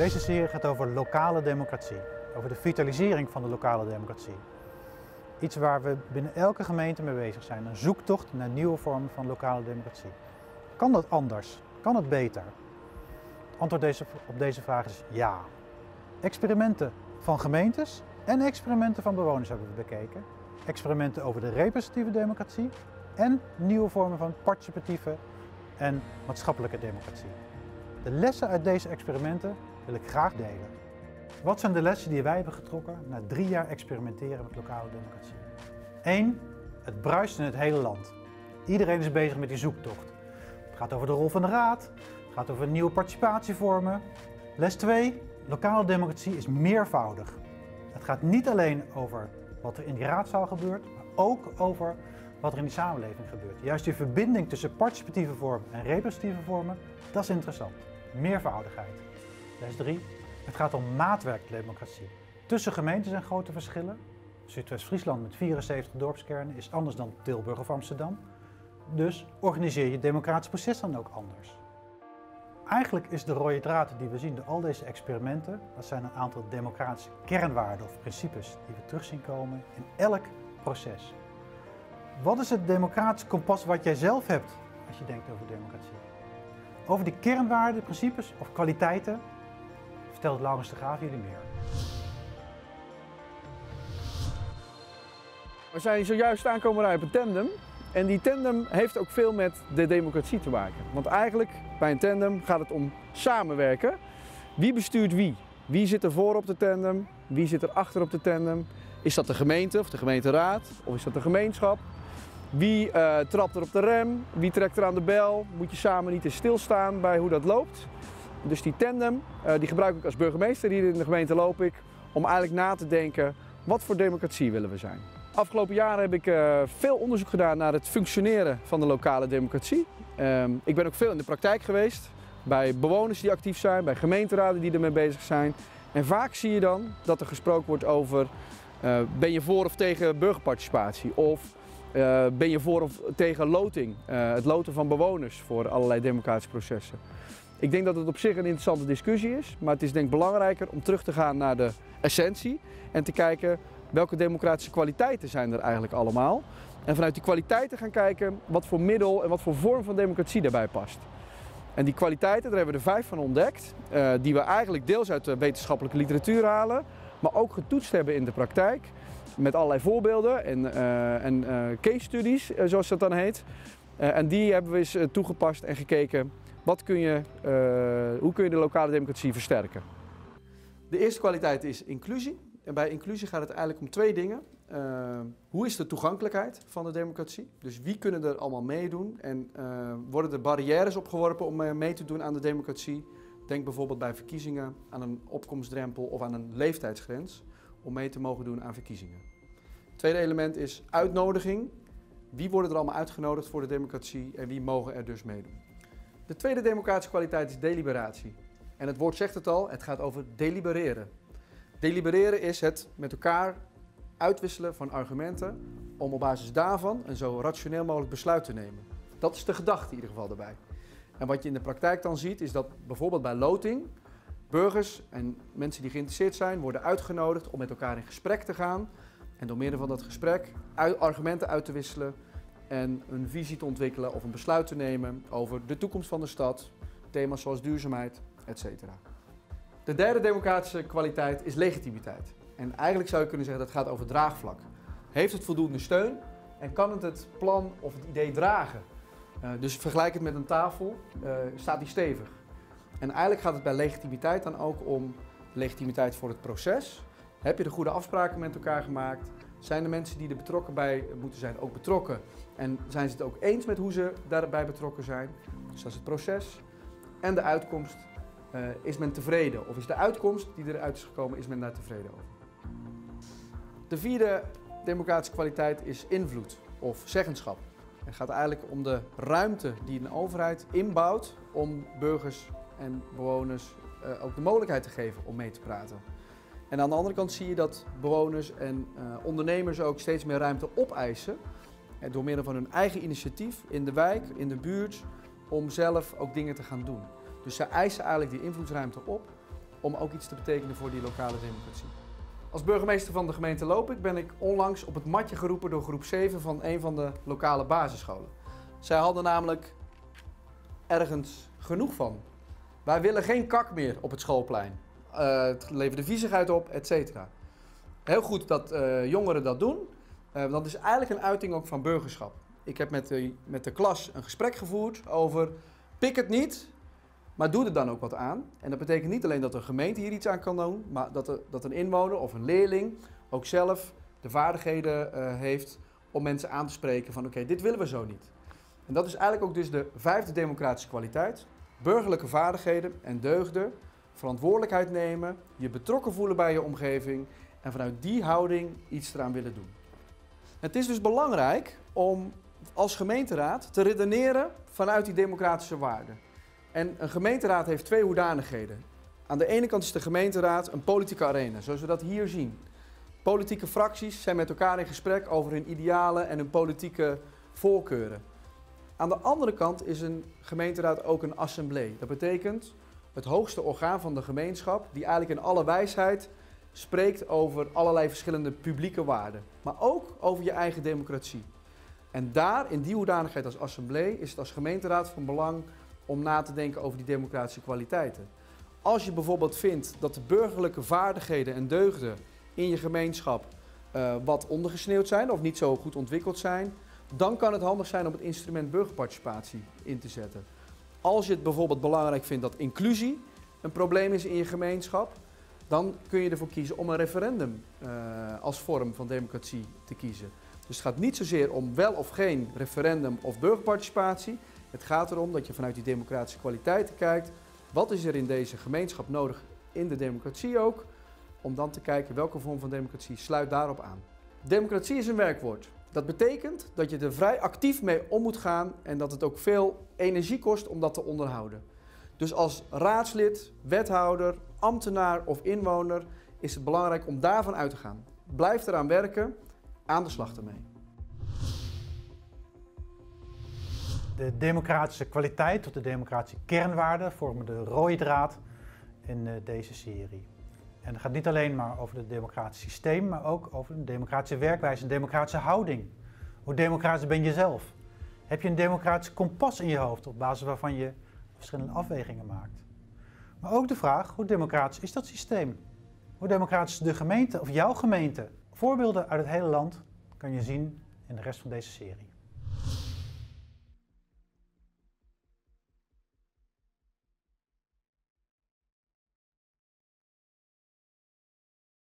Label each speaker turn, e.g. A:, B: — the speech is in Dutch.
A: Deze serie gaat over lokale democratie, over de vitalisering van de lokale democratie. Iets waar we binnen elke gemeente mee bezig zijn, een zoektocht naar nieuwe vormen van lokale democratie. Kan dat anders? Kan het beter? Het antwoord op deze vraag is ja. Experimenten van gemeentes en experimenten van bewoners hebben we bekeken. Experimenten over de representatieve democratie en nieuwe vormen van participatieve en maatschappelijke democratie. De lessen uit deze experimenten wil ik graag delen. Wat zijn de lessen die wij hebben getrokken na drie jaar experimenteren met lokale democratie? 1. Het bruist in het hele land. Iedereen is bezig met die zoektocht. Het gaat over de rol van de raad, het gaat over nieuwe participatievormen. Les 2. Lokale democratie is meervoudig. Het gaat niet alleen over wat er in die raadzaal gebeurt, maar ook over wat er in die samenleving gebeurt. Juist die verbinding tussen participatieve vormen en representatieve vormen, dat is interessant. Meervoudigheid. Les 3. Het gaat om maatwerkdemocratie. Tussen gemeenten zijn grote verschillen. Zuidwest-Friesland met 74 dorpskernen is anders dan Tilburg of Amsterdam. Dus organiseer je democratisch proces dan ook anders. Eigenlijk is de rode draad die we zien door al deze experimenten, dat zijn een aantal democratische kernwaarden of principes die we terug zien komen in elk proces. Wat is het democratisch kompas wat jij zelf hebt als je denkt over democratie? Over die kernwaarden, principes of kwaliteiten vertelt Laurens de Graaf jullie meer.
B: We zijn zojuist aankomen rijden op een tandem. En die tandem heeft ook veel met de democratie te maken. Want eigenlijk bij een tandem gaat het om samenwerken. Wie bestuurt wie? Wie zit er voor op de tandem? Wie zit er achter op de tandem? Is dat de gemeente of de gemeenteraad? Of is dat de gemeenschap? Wie uh, trapt er op de rem? Wie trekt er aan de bel? Moet je samen niet te stilstaan bij hoe dat loopt? Dus die tandem, uh, die gebruik ik als burgemeester hier in de gemeente loop ik om eigenlijk na te denken wat voor democratie willen we zijn. Afgelopen jaren heb ik uh, veel onderzoek gedaan naar het functioneren van de lokale democratie. Ehm, ik ben ook veel in de praktijk geweest, bij bewoners die actief zijn, bij gemeenteraden die ermee bezig zijn. En vaak zie je dan dat er gesproken wordt over ben je voor of tegen burgerparticipatie of ben je voor of tegen loting, het loten van bewoners voor allerlei democratische processen. Ik denk dat het op zich een interessante discussie is, maar het is denk ik belangrijker om terug te gaan naar de essentie en te kijken welke democratische kwaliteiten zijn er eigenlijk allemaal. En vanuit die kwaliteiten gaan kijken wat voor middel en wat voor vorm van democratie daarbij past. En die kwaliteiten, daar hebben we er vijf van ontdekt, uh, die we eigenlijk deels uit de wetenschappelijke literatuur halen, maar ook getoetst hebben in de praktijk met allerlei voorbeelden en, uh, en uh, case studies, zoals dat dan heet. En die hebben we eens toegepast en gekeken, wat kun je, hoe kun je de lokale democratie versterken. De eerste kwaliteit is inclusie. En bij inclusie gaat het eigenlijk om twee dingen. hoe is de toegankelijkheid van de democratie? Dus wie kunnen er allemaal meedoen? En worden er barrières opgeworpen om mee te doen aan de democratie? Denk bijvoorbeeld bij verkiezingen aan een opkomstdrempel of aan een leeftijdsgrens om mee te mogen doen aan verkiezingen. Het tweede element is uitnodiging. Wie worden er allemaal uitgenodigd voor de democratie en wie mogen er dus meedoen? De tweede democratische kwaliteit is deliberatie. En het woord zegt het al, het gaat over delibereren. Delibereren is het met elkaar uitwisselen van argumenten om op basis daarvan een zo rationeel mogelijk besluit te nemen. Dat is de gedachte in ieder geval daarbij. En wat je in de praktijk dan ziet is dat bijvoorbeeld bij loting Burgers en mensen die geïnteresseerd zijn worden uitgenodigd om met elkaar in gesprek te gaan. En door middel van dat gesprek argumenten uit te wisselen en een visie te ontwikkelen of een besluit te nemen over de toekomst van de stad, thema's zoals duurzaamheid, etc. De derde democratische kwaliteit is legitimiteit. En eigenlijk zou je kunnen zeggen dat het gaat over draagvlak. Heeft het voldoende steun en kan het het plan of het idee dragen? Uh, dus vergelijk het met een tafel, uh, staat die stevig? En eigenlijk gaat het bij legitimiteit dan ook om legitimiteit voor het proces. Heb je de goede afspraken met elkaar gemaakt? Zijn de mensen die er betrokken bij moeten zijn ook betrokken? En zijn ze het ook eens met hoe ze daarbij betrokken zijn? Dus dat is het proces. En de uitkomst. Uh, is men tevreden? Of is de uitkomst die eruit is gekomen, is men daar tevreden over? De vierde democratische kwaliteit is invloed of zeggenschap. Het gaat eigenlijk om de ruimte die een overheid inbouwt om burgers en bewoners uh, ook de mogelijkheid te geven om mee te praten. En aan de andere kant zie je dat bewoners en uh, ondernemers ook steeds meer ruimte opeisen. Uh, door middel van hun eigen initiatief in de wijk, in de buurt, om zelf ook dingen te gaan doen. Dus zij eisen eigenlijk die invloedsruimte op. om ook iets te betekenen voor die lokale democratie. Als burgemeester van de gemeente Lopik ben ik onlangs op het matje geroepen door groep 7 van een van de lokale basisscholen. Zij hadden namelijk ergens genoeg van. Wij willen geen kak meer op het schoolplein. Uh, het leverde viezigheid op, et cetera. Heel goed dat uh, jongeren dat doen. Uh, dat is eigenlijk een uiting ook van burgerschap. Ik heb met de, met de klas een gesprek gevoerd over pik het niet, maar doe er dan ook wat aan. En dat betekent niet alleen dat een gemeente hier iets aan kan doen, maar dat, er, dat een inwoner of een leerling ook zelf de vaardigheden heeft om mensen aan te spreken van oké, dit willen we zo niet. En dat is eigenlijk ook dus de vijfde democratische kwaliteit. Burgerlijke vaardigheden en deugden, verantwoordelijkheid nemen, je betrokken voelen bij je omgeving en vanuit die houding iets eraan willen doen. Het is dus belangrijk om als gemeenteraad te redeneren vanuit die democratische waarden. En een gemeenteraad heeft twee hoedanigheden. Aan de ene kant is de gemeenteraad een politieke arena, zoals we dat hier zien. Politieke fracties zijn met elkaar in gesprek over hun idealen en hun politieke voorkeuren. Aan de andere kant is een gemeenteraad ook een assemblee. Dat betekent het hoogste orgaan van de gemeenschap, die eigenlijk in alle wijsheid spreekt over allerlei verschillende publieke waarden, maar ook over je eigen democratie. En daar, in die hoedanigheid als assemblee, is het als gemeenteraad van belang om na te denken over die democratische kwaliteiten. Als je bijvoorbeeld vindt dat de burgerlijke vaardigheden en deugden in je gemeenschap uh, wat ondergesneeuwd zijn of niet zo goed ontwikkeld zijn, dan kan het handig zijn om het instrument burgerparticipatie in te zetten. Als je het bijvoorbeeld belangrijk vindt dat inclusie een probleem is in je gemeenschap, dan kun je ervoor kiezen om een referendum uh, als vorm van democratie te kiezen. Dus het gaat niet zozeer om wel of geen referendum of burgerparticipatie. Het gaat erom dat je vanuit die democratische kwaliteiten kijkt. Wat is er in deze gemeenschap nodig, in de democratie ook, om dan te kijken welke vorm van democratie sluit daarop aan. Democratie is een werkwoord. Dat betekent dat je er vrij actief mee om moet gaan en dat het ook veel energie kost om dat te onderhouden. Dus als raadslid, wethouder, ambtenaar of inwoner is het belangrijk om daarvan uit te gaan. Blijf eraan werken, aan de slag ermee.
A: De democratische kwaliteit of de democratische kernwaarden vormen de rode draad in eh, deze serie. En het gaat niet alleen maar over het democratische systeem, maar ook over een democratische werkwijze, een democratische houding. Hoe democratisch ben je zelf? Heb je een democratisch kompas in je hoofd op basis waarvan je verschillende afwegingen maakt? Maar ook de vraag, hoe democratisch is dat systeem? Hoe democratisch is de gemeente of jouw gemeente? Voorbeelden uit het hele land kan je zien in de rest van deze serie.